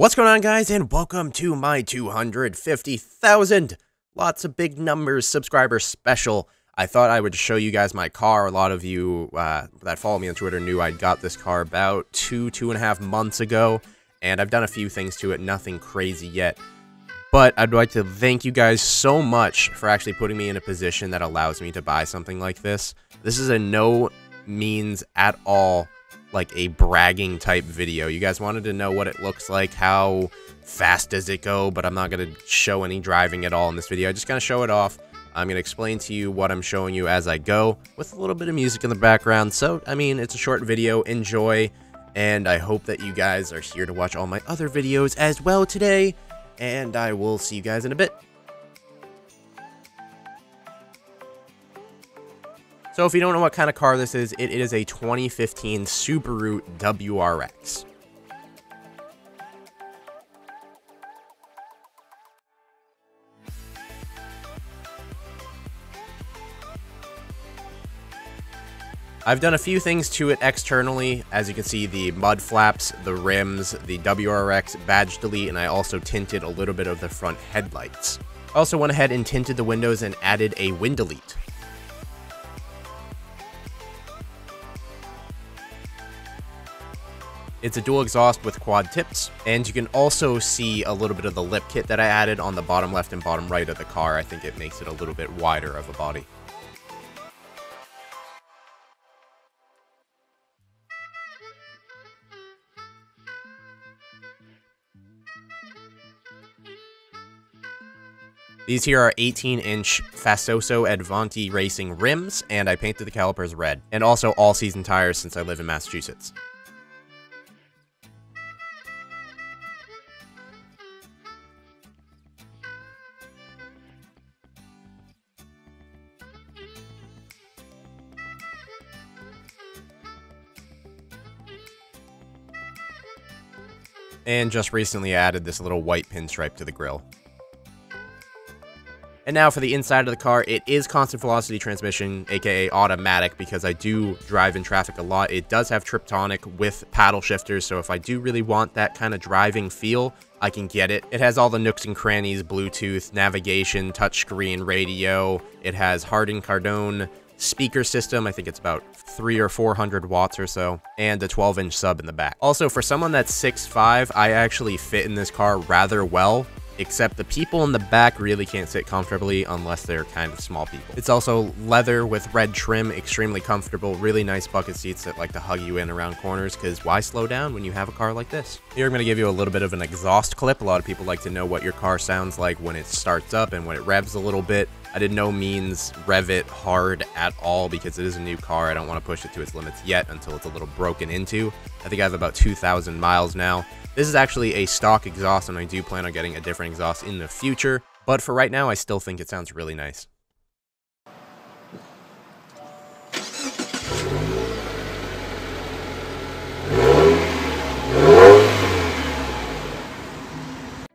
What's going on, guys, and welcome to my 250,000 lots of big numbers subscriber special. I thought I would show you guys my car. A lot of you uh, that follow me on Twitter knew I got this car about two, two and a half months ago, and I've done a few things to it, nothing crazy yet. But I'd like to thank you guys so much for actually putting me in a position that allows me to buy something like this. This is a no means at all like a bragging type video. You guys wanted to know what it looks like, how fast does it go, but I'm not going to show any driving at all in this video. I just going to show it off. I'm going to explain to you what I'm showing you as I go with a little bit of music in the background. So, I mean, it's a short video. Enjoy. And I hope that you guys are here to watch all my other videos as well today. And I will see you guys in a bit. So if you don't know what kind of car this is, it is a 2015 Subaru WRX. I've done a few things to it externally. As you can see, the mud flaps, the rims, the WRX badge delete, and I also tinted a little bit of the front headlights. I also went ahead and tinted the windows and added a wind delete. It's a dual exhaust with quad tips, and you can also see a little bit of the lip kit that I added on the bottom left and bottom right of the car. I think it makes it a little bit wider of a body. These here are 18-inch Fasoso Advanti Racing rims, and I painted the calipers red, and also all-season tires since I live in Massachusetts. And just recently added this little white pinstripe to the grill. And now for the inside of the car, it is constant velocity transmission, aka automatic, because I do drive in traffic a lot. It does have Triptonic with paddle shifters, so if I do really want that kind of driving feel, I can get it. It has all the nooks and crannies, Bluetooth, navigation, touchscreen, radio. It has Harman Kardon speaker system. I think it's about three or 400 watts or so, and a 12 inch sub in the back. Also, for someone that's 6'5", I actually fit in this car rather well except the people in the back really can't sit comfortably unless they're kind of small people. It's also leather with red trim, extremely comfortable, really nice bucket seats that like to hug you in around corners because why slow down when you have a car like this? Here I'm going to give you a little bit of an exhaust clip. A lot of people like to know what your car sounds like when it starts up and when it revs a little bit. I did no means rev it hard at all because it is a new car. I don't want to push it to its limits yet until it's a little broken into. I think I have about 2,000 miles now. This is actually a stock exhaust and I do plan on getting a different exhaust in the future. But for right now, I still think it sounds really nice.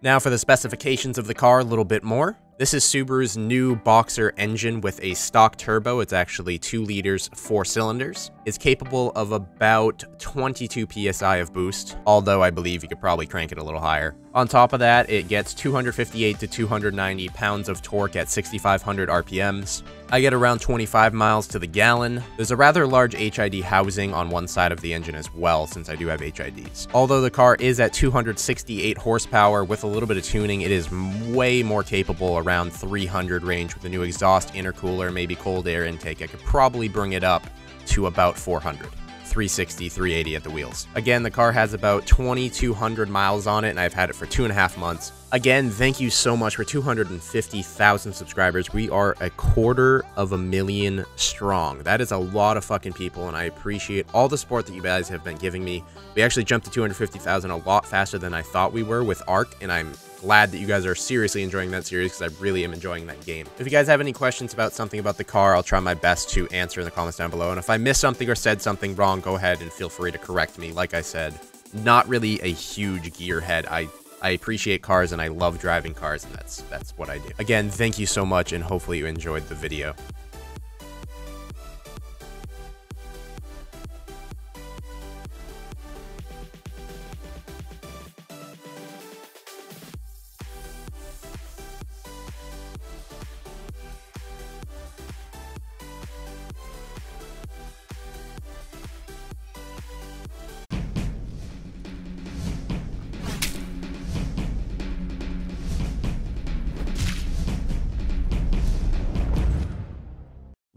Now for the specifications of the car a little bit more. This is Subaru's new Boxer engine with a stock turbo. It's actually 2 liters, 4 cylinders. It's capable of about 22 psi of boost, although I believe you could probably crank it a little higher. On top of that, it gets 258 to 290 pounds of torque at 6,500 RPMs. I get around 25 miles to the gallon. There's a rather large HID housing on one side of the engine as well, since I do have HIDs. Although the car is at 268 horsepower with a little bit of tuning, it is way more capable around 300 range with a new exhaust intercooler, maybe cold air intake. I could probably bring it up to about 400. 360, 380 at the wheels. Again, the car has about 2,200 miles on it, and I've had it for two and a half months. Again, thank you so much for 250,000 subscribers. We are a quarter of a million strong. That is a lot of fucking people, and I appreciate all the support that you guys have been giving me. We actually jumped to 250,000 a lot faster than I thought we were with ARK, and I'm glad that you guys are seriously enjoying that series because I really am enjoying that game. If you guys have any questions about something about the car, I'll try my best to answer in the comments down below. And if I missed something or said something wrong, go ahead and feel free to correct me. Like I said, not really a huge gearhead. I I appreciate cars and I love driving cars and that's that's what I do. Again, thank you so much and hopefully you enjoyed the video.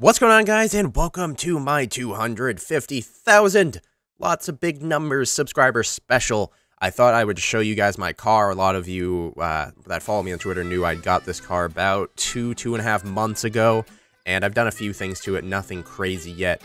What's going on, guys, and welcome to my 250,000 lots of big numbers subscriber special. I thought I would show you guys my car. A lot of you uh, that follow me on Twitter knew I got this car about two, two and a half months ago, and I've done a few things to it, nothing crazy yet.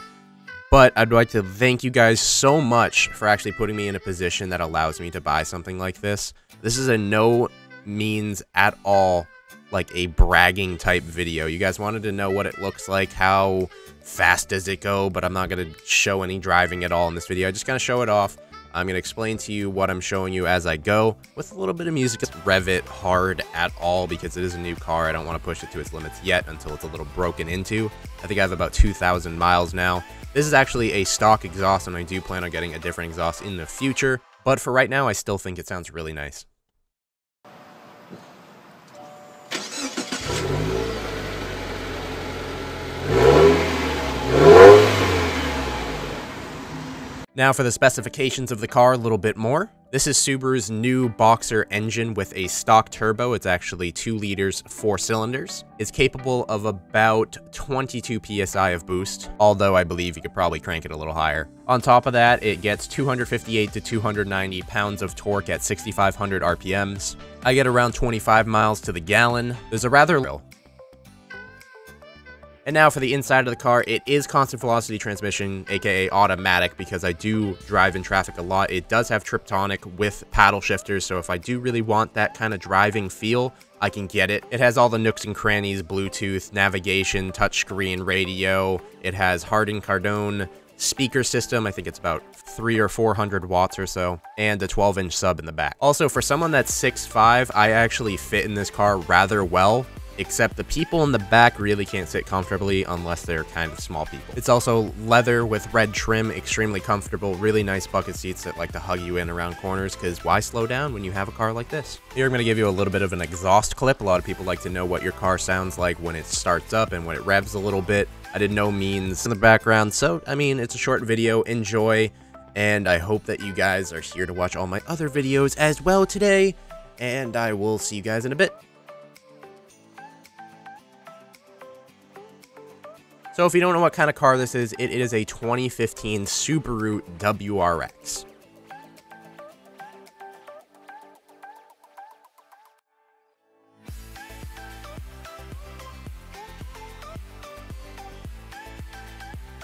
But I'd like to thank you guys so much for actually putting me in a position that allows me to buy something like this. This is a no means at all like a bragging type video. You guys wanted to know what it looks like, how fast does it go, but I'm not going to show any driving at all in this video. I'm just going to show it off. I'm going to explain to you what I'm showing you as I go with a little bit of music. Just rev it hard at all because it is a new car. I don't want to push it to its limits yet until it's a little broken into. I think I have about 2,000 miles now. This is actually a stock exhaust and I do plan on getting a different exhaust in the future. But for right now, I still think it sounds really nice. Now for the specifications of the car a little bit more. This is Subaru's new Boxer engine with a stock turbo. It's actually 2 liters, 4 cylinders. It's capable of about 22 psi of boost, although I believe you could probably crank it a little higher. On top of that, it gets 258 to 290 pounds of torque at 6500 RPMs. I get around 25 miles to the gallon. There's a rather and now for the inside of the car, it is constant velocity transmission, aka automatic, because I do drive in traffic a lot. It does have Triptonic with paddle shifters, so if I do really want that kind of driving feel, I can get it. It has all the nooks and crannies, Bluetooth, navigation, touchscreen, radio. It has Harman Kardon speaker system. I think it's about three or 400 watts or so, and a 12 inch sub in the back. Also, for someone that's 6'5", I actually fit in this car rather well except the people in the back really can't sit comfortably unless they're kind of small people. It's also leather with red trim, extremely comfortable, really nice bucket seats that like to hug you in around corners because why slow down when you have a car like this? Here I'm going to give you a little bit of an exhaust clip. A lot of people like to know what your car sounds like when it starts up and when it revs a little bit. I did no means in the background, so I mean, it's a short video. Enjoy, and I hope that you guys are here to watch all my other videos as well today, and I will see you guys in a bit. So if you don't know what kind of car this is, it is a 2015 Subaru WRX.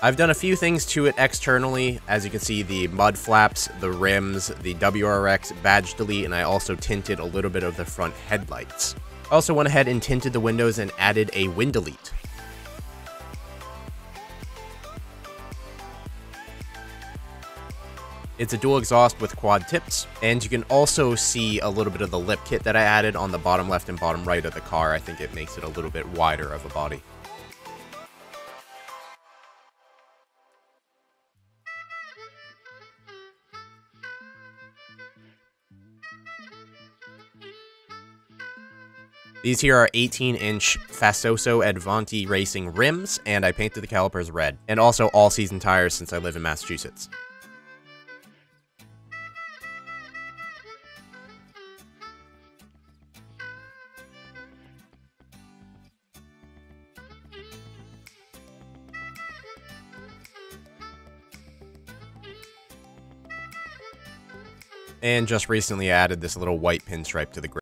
I've done a few things to it externally. As you can see, the mud flaps, the rims, the WRX badge delete, and I also tinted a little bit of the front headlights. I also went ahead and tinted the windows and added a wind delete. It's a dual exhaust with quad tips, and you can also see a little bit of the lip kit that I added on the bottom left and bottom right of the car. I think it makes it a little bit wider of a body. These here are 18-inch Fasoso Advanti Racing rims, and I painted the calipers red, and also all-season tires since I live in Massachusetts. And just recently added this little white pinstripe to the